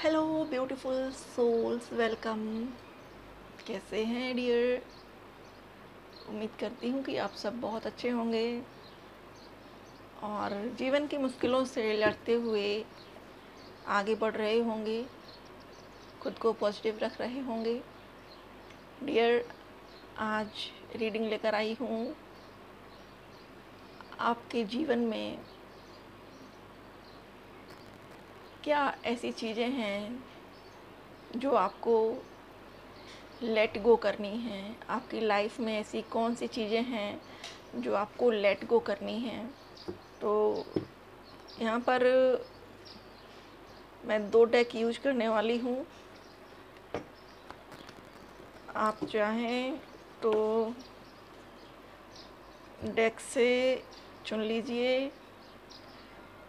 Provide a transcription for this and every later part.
Hello beautiful souls welcome कैसे हैं dear उम्मीद करती हूँ कि आप सब बहुत अच्छे होंगे। और जीवन की मुश्किलों से लड़ते हुए आगे बढ़ रहे होंगे, खुद को पॉजिटिव रख रहे होंगे। डियर आज रीडिंग लेकर आई हूँ। आपके जीवन में क्या ऐसी चीज़ें हैं जो आपको लेट गो करनी हैं? आपकी लाइफ में ऐसी कौन सी चीज़ें हैं जो आपको लेट गो करनी हैं? तो यहाँ पर मैं दो डेक यूज़ करने वाली हूँ। आप चाहें तो डेक से चुन लीजिए।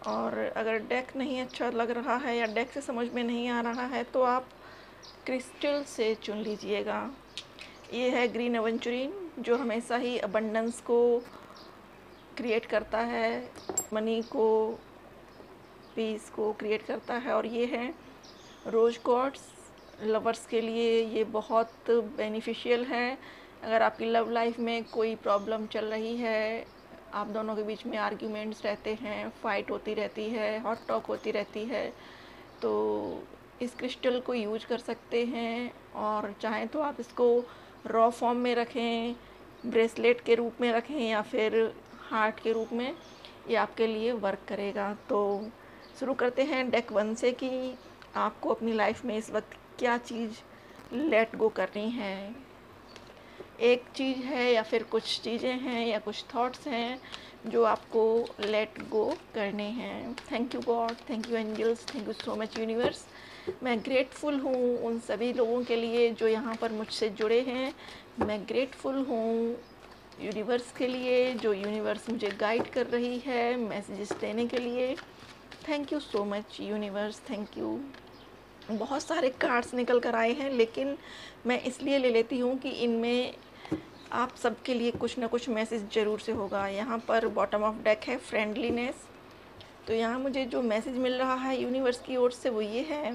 और अगर डेक नहीं अच्छा लग रहा है या डेक से समझ में नहीं आ रहा है तो आप क्रिस्टल से चुन लीजिएगा। ये है ग्रीन एवेंचुरिन जो हमेशा ही अबंडेंस को क्रिएट करता है मनी को पीस को क्रिएट करता है। और ये है रोज कॉर्ड्स लवर्स के लिए ये बहुत बेनिफिशियल है। अगर आपकी लव लाइफ में कोई प्रॉब्लम चल रही है आप दोनों के बीच में आर्ग्यूमेंट्स रहते हैं फाइट होती रहती है हॉट टॉक होती रहती है तो इस क्रिस्टल को यूज़ कर सकते हैं और चाहें तो आप इसको रॉ फॉर्म में रखें ब्रेसलेट के रूप में रखें या फिर हार्ट के रूप में, ये आपके लिए वर्क करेगा। तो शुरू करते हैं डेक वन से कि आपको अपनी लाइफ में इस वक्त क्या चीज़ लेट गो करनी है। एक चीज़ है या फिर कुछ चीज़ें हैं या कुछ थॉट्स हैं जो आपको लेट गो करने हैं। Thank you God thank you angels thank you so much universe मैं ग्रेटफुल हूँ उन सभी लोगों के लिए जो यहाँ पर मुझसे जुड़े हैं। मैं ग्रेटफुल हूँ यूनिवर्स के लिए जो यूनिवर्स मुझे गाइड कर रही है मैसेजेस देने के लिए। Thank you so much universe thank you बहुत सारे कार्ड्स निकल कर आए हैं, लेकिन मैं इसलिए ले लेती हूँ कि इनमें आप सबके लिए कुछ ना कुछ मैसेज ज़रूर से होगा। यहाँ पर बॉटम ऑफ़ डेक है फ्रेंडलीनेस तो यहाँ मुझे जो मैसेज मिल रहा है यूनिवर्स की ओर से वो ये है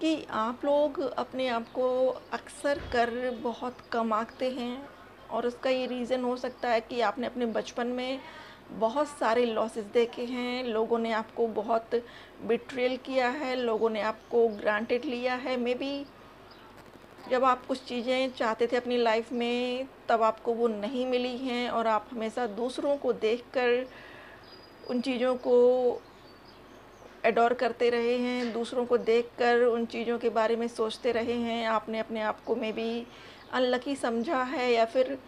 कि आप लोग अपने आप को अक्सर कर बहुत कम आंकते हैं और उसका ये रीज़न हो सकता है कि आपने अपने बचपन में बहुत सारे लॉसेस देखे हैं। लोगों ने आपको बहुत बिट्रेल किया है, लोगों ने आपको ग्रांटेड लिया है। मे बी जब आप कुछ चीज़ें चाहते थे अपनी लाइफ में, तब आपको वो नहीं मिली हैं और आप हमेशा दूसरों को देखकर उन चीज़ों को एडोर करते रहे हैं, दूसरों को देखकर उन चीज़ों के बारे में सोचते रहे हैं। आपने अपने आप को में भी अनलकी समझा है या फिर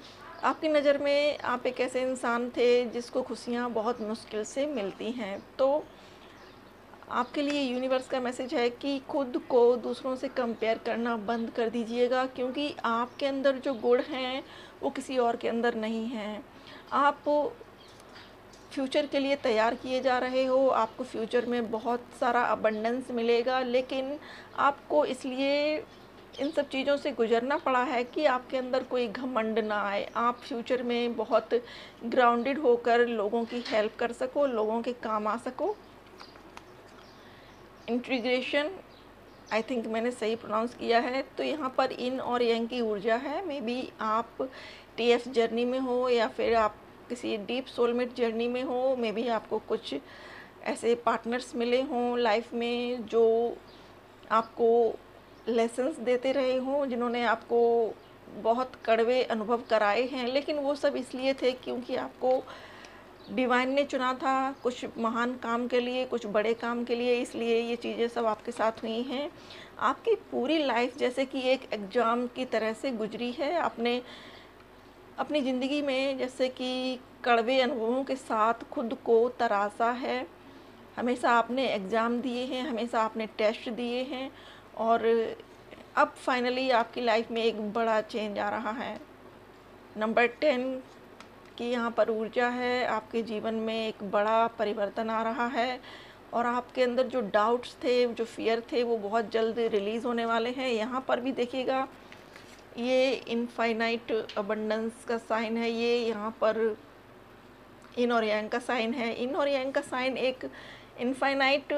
आपकी नज़र में आप एक ऐसे इंसान थे जिसको खुशियाँ बहुत मुश्किल से मिलती हैं। तो आपके लिए यूनिवर्स का मैसेज है कि खुद को दूसरों से कंपेयर करना बंद कर दीजिएगा, क्योंकि आपके अंदर जो गुण हैं, वो किसी और के अंदर नहीं हैं। आप फ्यूचर के लिए तैयार किए जा रहे हो, आपको फ्यूचर में बहुत सारा अबंडेंस मिलेगा, लेकिन आपको इसलिए इन सब चीज़ों से गुजरना पड़ा है कि आपके अंदर कोई घमंड ना आए। आप फ्यूचर में बहुत ग्राउंडेड होकर लोगों की हेल्प कर सको, लोगों के काम आ सको। इंटीग्रेशन आई थिंक मैंने सही प्रोनाउंस किया है। तो यहाँ पर इन और यंग की ऊर्जा है। मे बी आप टी एफ़ जर्नी में हो या फिर आप किसी डीप सोलमेट जर्नी में हो मे बी आपको कुछ ऐसे पार्टनर्स मिले हों लाइफ में जो आपको लेसन्स देते रहे हों, जिन्होंने आपको बहुत कड़वे अनुभव कराए हैं। लेकिन वो सब इसलिए थे क्योंकि आपको डिवाइन ने चुना था कुछ महान काम के लिए, कुछ बड़े काम के लिए, इसलिए ये चीज़ें सब आपके साथ हुई हैं। आपकी पूरी लाइफ जैसे कि एक एग्ज़ाम की तरह से गुजरी है आपने अपनी ज़िंदगी में जैसे कि कड़वे अनुभवों के साथ खुद को तरासा है। हमेशा आपने एग्ज़ाम दिए हैं, हमेशा आपने टेस्ट दिए हैं और अब फाइनली आपकी लाइफ में एक बड़ा चेंज आ रहा है। नंबर टेन कि यहाँ पर ऊर्जा है, आपके जीवन में एक बड़ा परिवर्तन आ रहा है और आपके अंदर जो डाउट्स थे, जो फियर थे, वो बहुत जल्द रिलीज़ होने वाले हैं। यहाँ पर भी देखिएगा, ये इनफाइनाइट अबंडेंस का साइन है, ये यहाँ पर इन और यांग का साइन है। इन और यांग का साइन एक इनफाइनाइट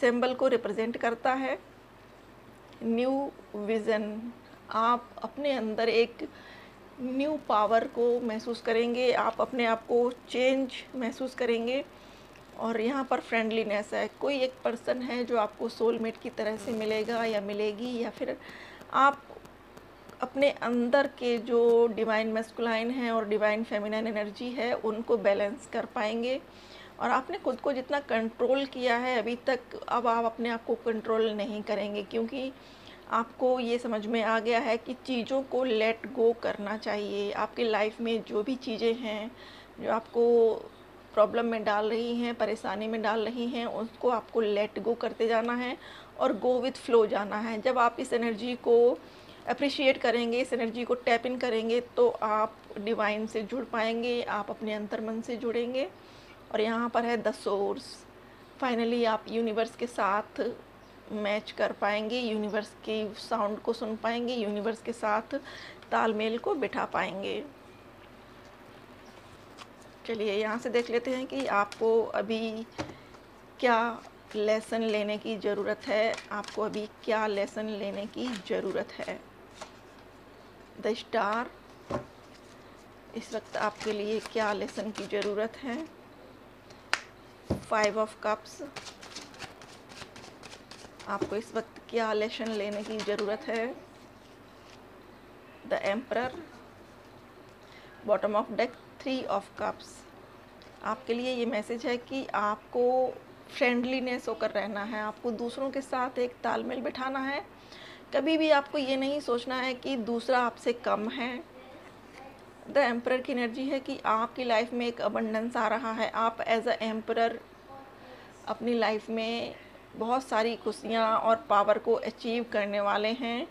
सिंबल को रिप्रेजेंट करता है। न्यू विज़न आप अपने अंदर एक न्यू पावर को महसूस करेंगे, आप अपने आप को चेंज महसूस करेंगे और यहाँ पर फ्रेंडलीनेस है। कोई एक पर्सन है जो आपको सोलमेट की तरह से मिलेगा या मिलेगी या फिर आप अपने अंदर के जो डिवाइन मेस्कुलाइन है और डिवाइन फेमिनाइन एनर्जी है, उनको बैलेंस कर पाएँगे। और आपने खुद को जितना कंट्रोल किया है, अभी तक अब आप अपने आप को कंट्रोल नहीं करेंगे, क्योंकि आपको ये समझ में आ गया है कि चीज़ों को लेट गो करना चाहिए। आपके लाइफ में जो भी चीज़ें हैं, जो आपको प्रॉब्लम में डाल रही हैं, परेशानी में डाल रही हैं, उसको आपको लेट गो करते जाना है और गो विथ फ्लो जाना है। जब आप इस एनर्जी को अप्रिशिएट करेंगे, इस एनर्जी को टैप इन करेंगे तो आप डिवाइन से जुड़ पाएँगे, आप अपने अंतर्मन से जुड़ेंगे और यहाँ पर है द सोर्स फाइनली आप यूनिवर्स के साथ मैच कर पाएँगे यूनिवर्स के साउंड को सुन पाएँगे यूनिवर्स के साथ तालमेल को बिठा पाएँगे। चलिए, यहाँ से देख लेते हैं कि आपको अभी क्या लेसन लेने की ज़रूरत है, आपको अभी क्या लेसन लेने की ज़रूरत है। द स्टार इस वक्त आपके लिए क्या लेसन की ज़रूरत है? फाइव ऑफ़ कप्स आपको इस वक्त क्या लेसन लेने की ज़रूरत है? The emperor bottom of deck three of cups आपके लिए ये मैसेज है कि आपको फ्रेंडलीनेस होकर रहना है, आपको दूसरों के साथ एक तालमेल बिठाना है। कभी भी आपको ये नहीं सोचना है कि दूसरा आपसे कम है। द एम्पर की एनर्जी है कि आपकी लाइफ में एक अबंडेंस आ रहा है। आप एज अ एम्पर अपनी लाइफ में बहुत सारी खुशियाँ और पावर को अचीव करने वाले हैं।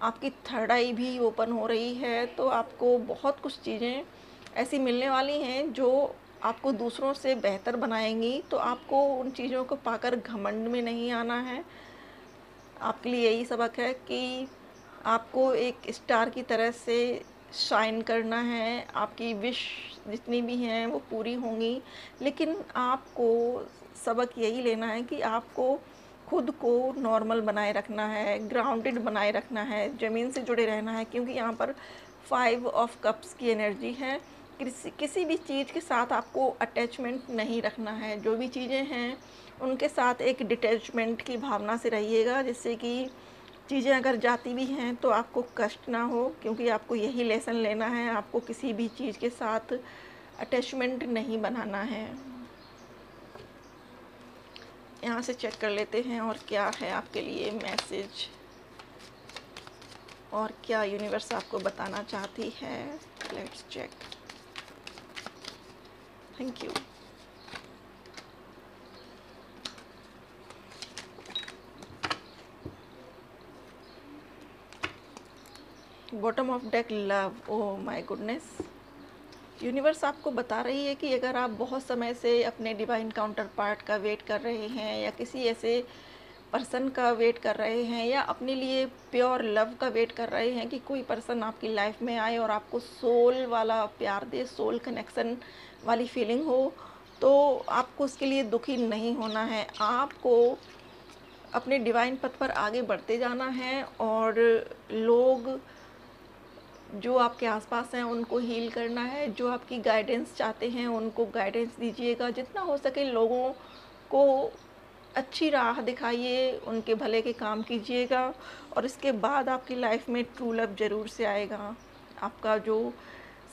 आपकी थर्ड आई भी ओपन हो रही है तो आपको बहुत कुछ चीज़ें ऐसी मिलने वाली हैं जो आपको दूसरों से बेहतर बनाएँगी। तो आपको उन चीज़ों को पाकर घमंड में नहीं आना है। आपके लिए यही सबक है कि आपको एक स्टार की तरह से शाइन करना है, आपकी विश जितनी भी हैं वो पूरी होंगी। लेकिन आपको सबक यही लेना है कि आपको खुद को नॉर्मल बनाए रखना है ग्राउंडेड बनाए रखना है, ज़मीन से जुड़े रहना है, क्योंकि यहाँ पर फाइव ऑफ़ कप्स की एनर्जी है। किसी किसी भी चीज़ के साथ आपको अटैचमेंट नहीं रखना है। जो भी चीज़ें हैं, उनके साथ एक डिटैचमेंट की भावना से रहिएगा, जिससे कि चीज़ें अगर जाती भी हैं तो आपको कष्ट ना हो, क्योंकि आपको यही लेसन लेना है, आपको किसी भी चीज़ के साथ अटैचमेंट नहीं बनाना है। यहाँ से चेक कर लेते हैं और क्या है आपके लिए मैसेज और क्या यूनिवर्स आपको बताना चाहती है। Let's check thank you bottom of deck love oh my goodness universe आपको बता रही है कि अगर आप बहुत समय से अपने डिवाइन काउंटर पार्ट का वेट कर रहे हैं या किसी ऐसे पर्सन का वेट कर रहे हैं या अपने लिए प्योर लव का वेट कर रहे हैं कि कोई पर्सन आपकी लाइफ में आए और आपको सोल वाला प्यार दे सोल कनेक्शन वाली फीलिंग हो तो आपको उसके लिए दुखी नहीं होना है। आपको अपने डिवाइन पथ पर आगे बढ़ते जाना है और लोग जो आपके आसपास हैं, उनको हील करना है, जो आपकी गाइडेंस चाहते हैं, उनको गाइडेंस दीजिएगा। जितना हो सके लोगों को अच्छी राह दिखाइए, उनके भले के काम कीजिएगा और इसके बाद आपकी लाइफ में ट्रू लव ज़रूर से आएगा। आपका जो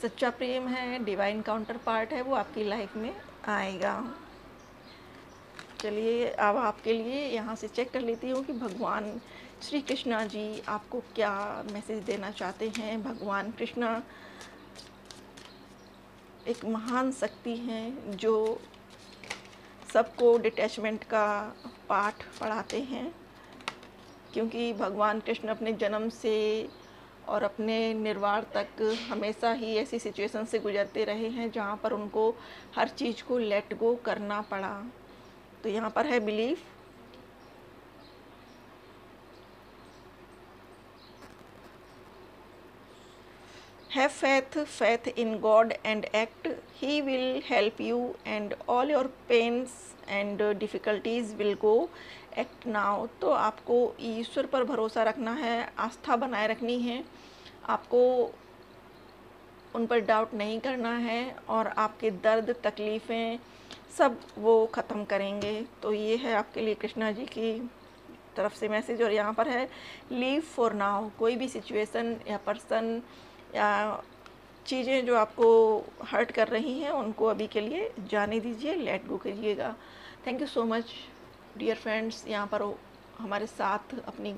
सच्चा प्रेम है डिवाइन काउंटर पार्ट है, वो आपकी लाइफ में आएगा। चलिए, अब आपके लिए यहाँ से चेक कर लेती हूँ कि भगवान श्री कृष्णा जी, आपको क्या मैसेज देना चाहते हैं? भगवान कृष्णा एक महान शक्ति हैं जो सबको डिटैचमेंट का पाठ पढ़ाते हैं। क्योंकि भगवान कृष्ण अपने जन्म से और अपने निर्वाण तक हमेशा ही ऐसी सिचुएशन से गुजरते रहे हैं, जहाँ पर उनको हर चीज़ को लेट गो करना पड़ा। तो यहाँ पर है belief Have faith, faith in God and act. He will help you and all your pains and difficulties will go. Act now तो आपको ईश्वर पर भरोसा रखना है आस्था बनाए रखनी है। आपको उन पर डाउट नहीं करना है और आपके दर्द तकलीफ़ें सब वो ख़त्म करेंगे। तो ये है आपके लिए कृष्णा जी की तरफ़ से मैसेज और यहाँ पर है लीव फॉर नाउ कोई भी सिचुएशन या पर्सन या चीज़ें जो आपको हर्ट कर रही हैं, उनको अभी के लिए जाने दीजिए लेट गो करिएगा। Thank you so much dear friends यहाँ पर हमारे साथ अपनी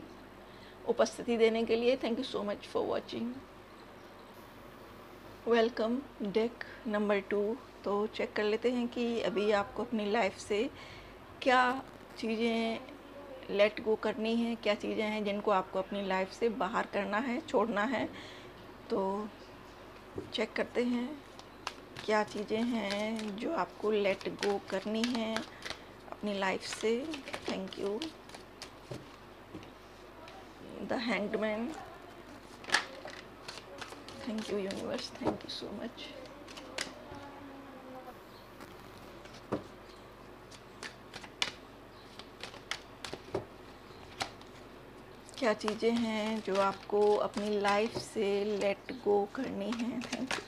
उपस्थिति देने के लिए thank you so much for watching welcome deck number two तो चेक कर लेते हैं कि अभी आपको अपनी लाइफ से क्या चीज़ें लेट गो करनी है, क्या चीज़ें हैं जिनको आपको अपनी लाइफ से बाहर करना है, छोड़ना है। तो चेक करते हैं क्या चीज़ें हैं जो आपको लेट गो करनी है अपनी लाइफ से। Thank you the hanged man thank you universe thank you so much क्या चीज़ें हैं जो आपको अपनी लाइफ से लेट गो करनी है? Thank you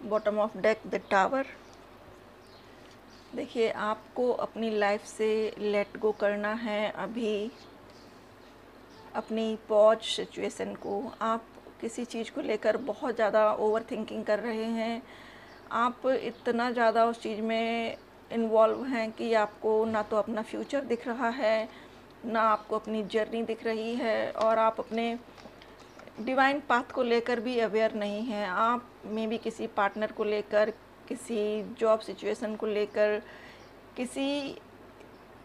bottom of deck the tower देखिए, आपको अपनी लाइफ से लेट गो करना है। अभी अपनी पॉज सिचुएशन को आप किसी चीज़ को लेकर बहुत ज़्यादा ओवर थिंकिंग कर रहे हैं। आप इतना ज़्यादा उस चीज़ में इन्वॉल्व हैं कि आपको ना तो अपना फ्यूचर दिख रहा है, ना आपको अपनी जर्नी दिख रही है और आप अपने डिवाइन पाथ को लेकर भी अवेयर नहीं हैं। आप में भी किसी पार्टनर को लेकर किसी जॉब सिचुएशन को लेकर, किसी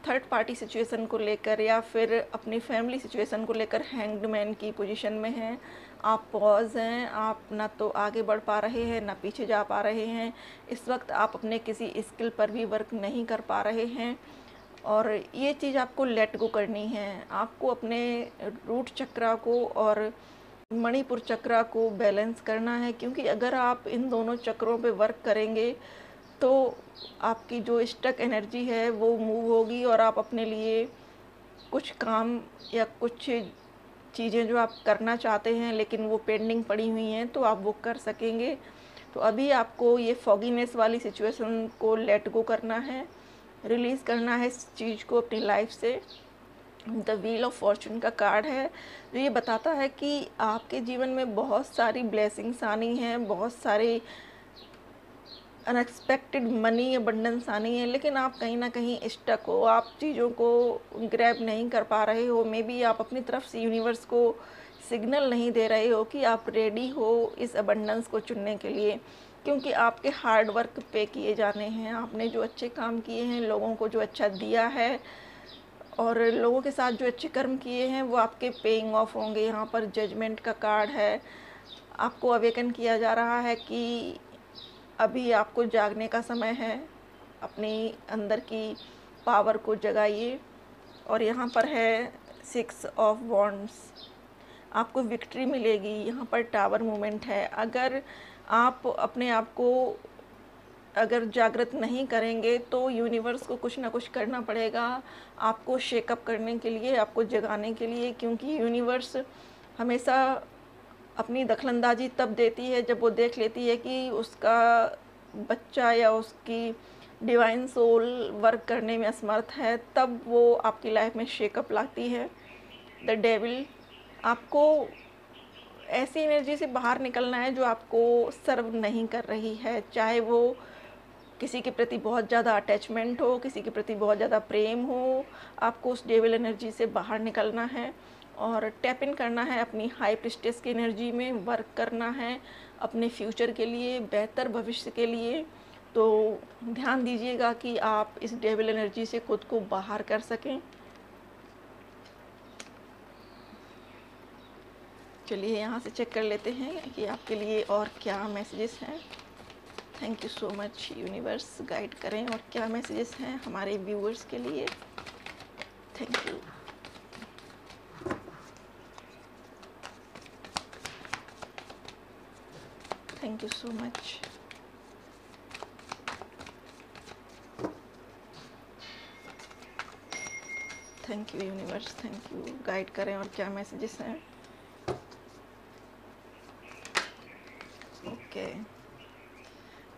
थर्ड पार्टी सिचुएशन को लेकर या फिर अपनी फैमिली सिचुएशन को लेकर हैंगडमैन की पोजीशन में हैं। आप पॉज हैं, आप ना तो आगे बढ़ पा रहे हैं, ना पीछे जा पा रहे हैं। इस वक्त आप अपने किसी स्किल पर भी वर्क नहीं कर पा रहे हैं। और ये चीज़ आपको लेट गो करनी है। आपको अपने रूट चक्रा को और मणिपुर चक्रा को बैलेंस करना है, क्योंकि अगर आप इन दोनों चक्रों पे वर्क करेंगे तो आपकी जो स्टक एनर्जी है, वो मूव होगी और आप अपने लिए कुछ काम या कुछ चीज़ें जो आप करना चाहते हैं, लेकिन वो पेंडिंग पड़ी हुई हैं तो आप वो कर सकेंगे। तो अभी आपको ये फॉगीनेस वाली सिचुएशन को लेट गो करना है रिलीज़ करना है इस चीज़ को अपनी लाइफ से। द व्हील ऑफ़ फॉर्चून का कार्ड है, जो ये बताता है कि आपके जीवन में बहुत सारी ब्लेसिंग्स आनी हैं, बहुत सारी अनएक्सपेक्टेड मनी अबंडेंस आनी है, लेकिन आप कहीं ना कहीं स्टक हो, आप चीज़ों को ग्रैब नहीं कर पा रहे हो मे बी आप अपनी तरफ़ से यूनिवर्स को सिग्नल नहीं दे रहे हो कि आप रेडी हो इस अबंडेंस को चुनने के लिए, क्योंकि आपके हार्ड वर्क पे किए जाने हैं, आपने जो अच्छे काम किए हैं, लोगों को जो अच्छा दिया है और लोगों के साथ जो अच्छे कर्म किए हैं, वो आपके पेइंग ऑफ़ होंगे। यहाँ पर जजमेंट का कार्ड है। आपको अवेकन किया जा रहा है कि अभी आपको जागने का समय है। अपनी अंदर की पावर को जगाइए। और यहाँ पर है सिक्स ऑफ़ वॉन्ड्स आपको विक्ट्री मिलेगी। यहाँ पर टावर मूवमेंट है। अगर आप अपने आप को अगर जागृत नहीं करेंगे तो यूनिवर्स को कुछ ना कुछ करना पड़ेगा आपको शेकअप करने के लिए, आपको जगाने के लिए, क्योंकि यूनिवर्स हमेशा अपनी दखलंदाजी तब देती है जब वो देख लेती है कि उसका बच्चा या उसकी डिवाइन सोल वर्क करने में असमर्थ है, तब वो आपकी लाइफ में शेकअप लाती है। द डेविल आपको ऐसी एनर्जी से बाहर निकलना है जो आपको सर्व नहीं कर रही है, चाहे वो किसी के प्रति बहुत ज़्यादा अटैचमेंट हो, किसी के प्रति बहुत ज़्यादा प्रेम हो, आपको उस डेविल एनर्जी से बाहर निकलना है और टैप इन करना है अपनी हाई प्रिस्टेस की एनर्जी में वर्क करना है अपने फ्यूचर के लिए, बेहतर भविष्य के लिए। तो ध्यान दीजिएगा कि आप इस डेविल एनर्जी से खुद को बाहर कर सकें। चलिए यहाँ से चेक कर लेते हैं कि आपके लिए और क्या मैसेजेस हैं। Thank you so much universe guide करें और क्या मैसेजेस हैं हमारे व्यूअर्स के लिए? Thank you thank you so much thank you universe thank you guide करें और क्या मैसेजेस हैं okay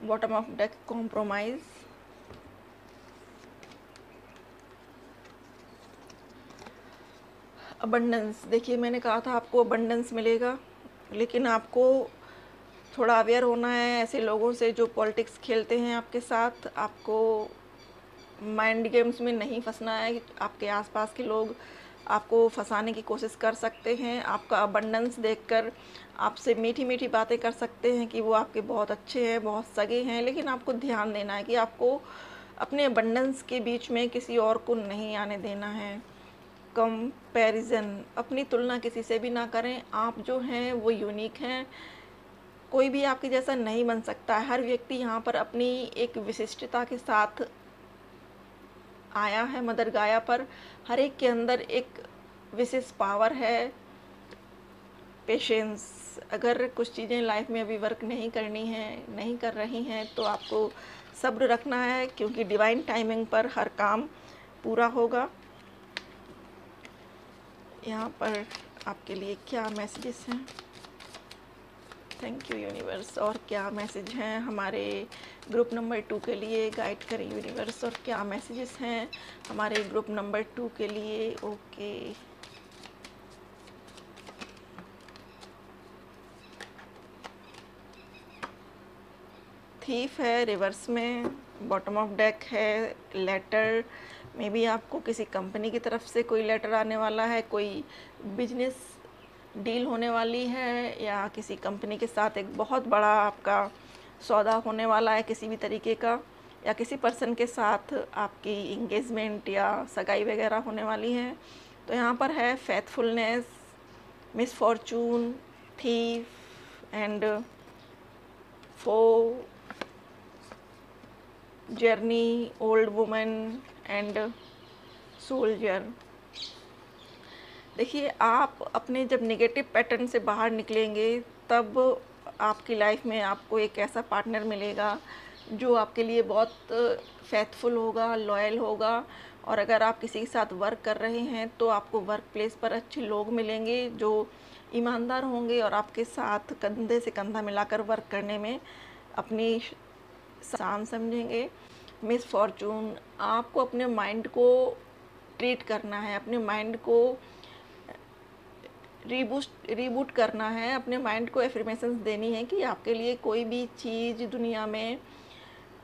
bottom of deck compromise abundance देखिए, मैंने कहा था आपको अबंडेंस मिलेगा, लेकिन आपको थोड़ा अवेयर होना है ऐसे लोगों से जो पॉलिटिक्स खेलते हैं आपके साथ। आपको माइंड गेम्स में नहीं फंसना है, आपके आसपास के लोग आपको फंसाने की कोशिश कर सकते हैं, आपका अबंडेंस देखकर आपसे मीठी मीठी बातें कर सकते हैं कि वो आपके बहुत अच्छे हैं, बहुत सगे हैं, लेकिन आपको ध्यान देना है कि आपको अपने अबंडेंस के बीच में किसी और को नहीं आने देना है। कंपैरिजन अपनी तुलना किसी से भी ना करें, आप जो हैं वो यूनिक हैं। कोई भी आपके जैसा नहीं बन सकता है हर व्यक्ति यहाँ पर अपनी एक विशिष्टता के साथ आया है मदर गाया पर, हर एक के अंदर एक विशेष पावर है पेशेंस अगर कुछ चीज़ें लाइफ में अभी वर्क नहीं करनी है, नहीं कर रही हैं तो आपको सब्र रखना है, क्योंकि डिवाइन टाइमिंग पर हर काम पूरा होगा। यहाँ पर आपके लिए क्या मैसेजेस हैं? थैंक यू यूनिवर्स और क्या मैसेज हैं हमारे ग्रुप नंबर टू के लिए? गाइड करें यूनिवर्स और क्या मैसेजेस हैं हमारे ग्रुप नंबर टू के लिए? ओके थीफ है रिवर्स में. बॉटम ऑफ़ डेक है लेटर मे बी आपको किसी कंपनी की तरफ़ से कोई लेटर आने वाला है, कोई बिज़नेस डील होने वाली है या किसी कंपनी के साथ एक बहुत बड़ा आपका सौदा होने वाला है किसी भी तरीके का, या किसी पर्सन के साथ आपकी इंगेजमेंट या सगाई वगैरह होने वाली है तो यहाँ पर है faithfulness misfortune thief and foe journey old women and soldier देखिए, आप अपने जब नेगेटिव पैटर्न से बाहर निकलेंगे, तब आपकी लाइफ में आपको एक ऐसा पार्टनर मिलेगा, जो आपके लिए बहुत फैथफुल होगा लॉयल होगा। और अगर आप किसी के साथ वर्क कर रहे हैं तो आपको वर्क प्लेस पर अच्छे लोग मिलेंगे, जो ईमानदार होंगे और आपके साथ कंधे से कंधा मिलाकर वर्क करने में अपनी शान समझेंगे। मिस फॉर्चून आपको अपने माइंड को ट्रीट करना है, अपने माइंड को रीबूस्ट रिबूट करना है, अपने माइंड को एफर्मेशन देनी है कि आपके लिए कोई भी चीज़ दुनिया में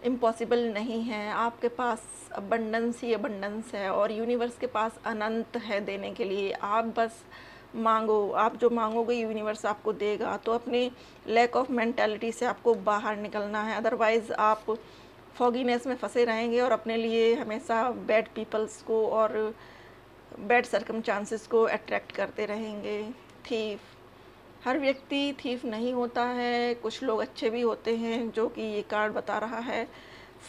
इम्पॉसिबल नहीं है। आपके पास अबंडेंस ही अबंडेंस है और यूनिवर्स के पास अनंत है देने के लिए। आप बस मांगो, आप जो मांगोगे यूनिवर्स आपको देगा। तो अपने लैक ऑफ़ मेंटालिटी से आपको बाहर निकलना है। अदरवाइज़ आप फॉगीनेस में फंसे रहेंगे और अपने लिए हमेशा बैड पीपल्स को और बैड सरकम चांसेस को अट्रैक्ट करते रहेंगे। थीफ हर व्यक्ति थीफ नहीं होता है। कुछ लोग अच्छे भी होते हैं, जो कि ये कार्ड बता रहा है।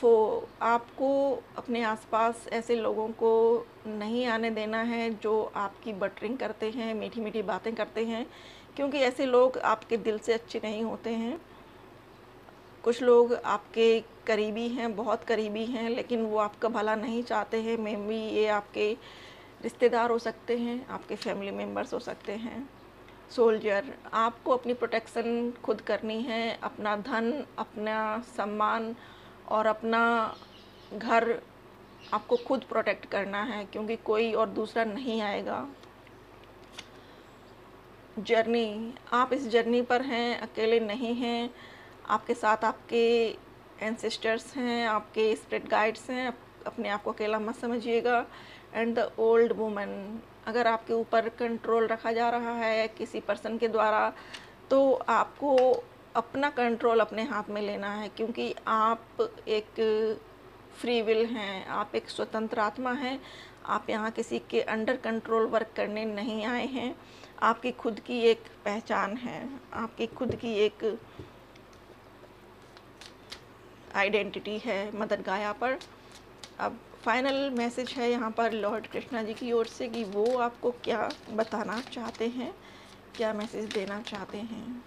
फो आपको अपने आसपास ऐसे लोगों को नहीं आने देना है, जो आपकी बटरिंग करते हैं मीठी मीठी बातें करते हैं, क्योंकि ऐसे लोग आपके दिल से अच्छे नहीं होते हैं। कुछ लोग आपके करीबी हैं, बहुत करीबी हैं, लेकिन वो आपका भला नहीं चाहते हैं। मे भी ये आपके रिश्तेदार हो सकते हैं, आपके फैमिली मेंबर्स हो सकते हैं सोल्जर आपको अपनी प्रोटेक्शन खुद करनी है, अपना धन, अपना सम्मान और अपना घर आपको खुद प्रोटेक्ट करना है, क्योंकि कोई और दूसरा नहीं आएगा। जर्नी आप इस जर्नी पर हैं, अकेले नहीं हैं, आपके साथ आपके एंसेस्टर्स हैं, आपके स्प्रिट गाइड्स हैं अपने आप को अकेला मत समझिएगा। एंड द ओल्ड वुमन अगर आपके ऊपर कंट्रोल रखा जा रहा है किसी पर्सन के द्वारा तो आपको अपना कंट्रोल अपने हाथ में लेना है, क्योंकि आप एक फ्री विल हैं, आप एक स्वतंत्र आत्मा हैं, आप यहाँ किसी के अंडर कंट्रोल वर्क करने नहीं आए हैं। आपकी खुद की एक पहचान है, आपकी खुद की एक आइडेंटिटी है मदर गाया पर। अब फाइनल मैसेज है यहाँ पर लॉर्ड कृष्णा जी की ओर से कि वो आपको क्या बताना चाहते हैं, क्या मैसेज देना चाहते हैं?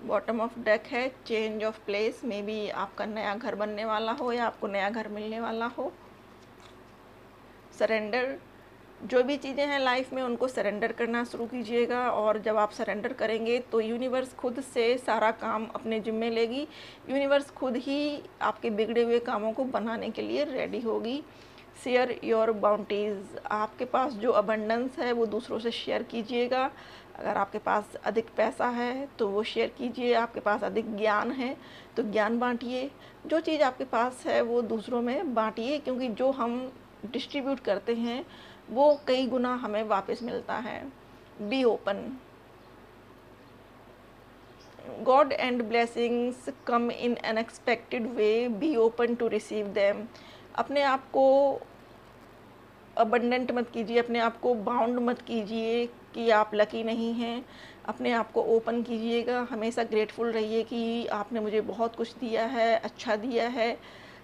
बॉटम ऑफ़ डेक है change of place may be आपका नया घर बनने वाला हो या आपको नया घर मिलने वाला हो। सरेंडर जो भी चीज़ें हैं लाइफ में, उनको सरेंडर करना शुरू कीजिएगा और जब आप सरेंडर करेंगे तो यूनिवर्स खुद से सारा काम अपने जिम्मे लेगी। यूनिवर्स खुद ही आपके बिगड़े हुए कामों को बनाने के लिए रेडी होगी। शेयर योर बाउंटीज़ आपके पास जो अबंडेंस है, वो दूसरों से शेयर कीजिएगा। अगर आपके पास अधिक पैसा है तो वो शेयर कीजिए। आपके पास अधिक ज्ञान है तो ज्ञान बांटिए। जो चीज़ आपके पास है, वो दूसरों में बांटिए, क्योंकि जो हम डिस्ट्रीब्यूट करते हैं वो कई गुना हमें वापस मिलता है। Be open God and blessings come in unexpected way be open to receive them अपने आप को अबंडेंट मत कीजिए, अपने आप को बाउंड मत कीजिए कि आप लकी नहीं हैं। अपने आप को ओपन कीजिएगा। हमेशा ग्रेटफुल रहिए कि आपने मुझे बहुत कुछ दिया है अच्छा दिया है।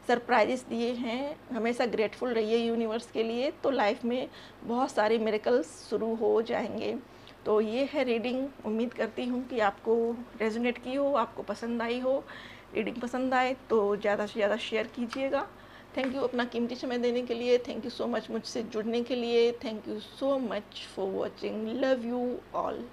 सरप्राइजेस दिए हैं। हमेशा ग्रेटफुल रहिए यूनिवर्स के लिए तो लाइफ में बहुत सारे मेरेकल्स शुरू हो जाएँगे। तो ये है रीडिंग उम्मीद करती हूँ कि आपको रेजोनेट की हो, आपको पसंद आई हो। रीडिंग पसंद आए तो ज़्यादा से ज़्यादा शेयर कीजिएगा। थैंक यू अपना कीमती समय देने के लिए। थैंक यू सो मच मुझसे जुड़ने के लिए। Thank you so much for watching love you all